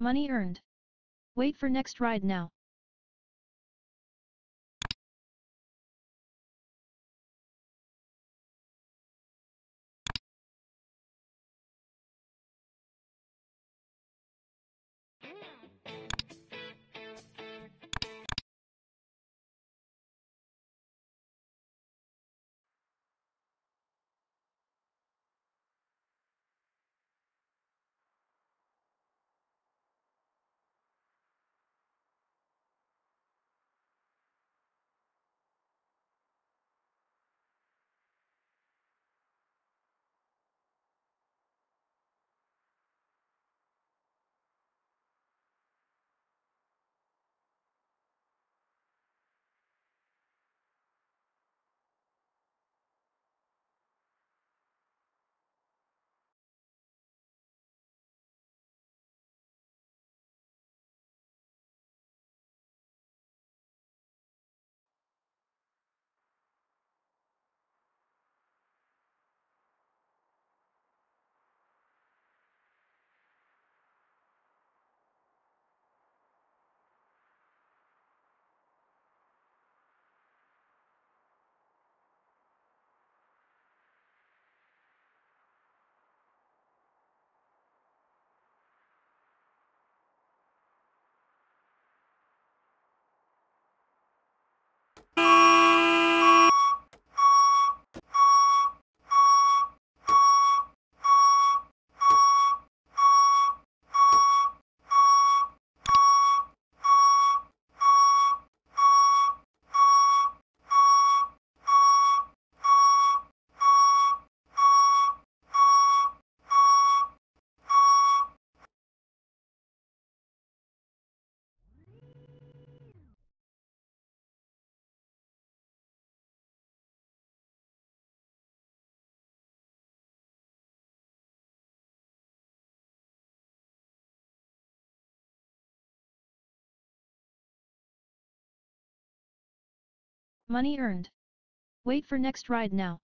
Money earned. Wait for next ride now. Mm. Money earned. Wait for next ride now.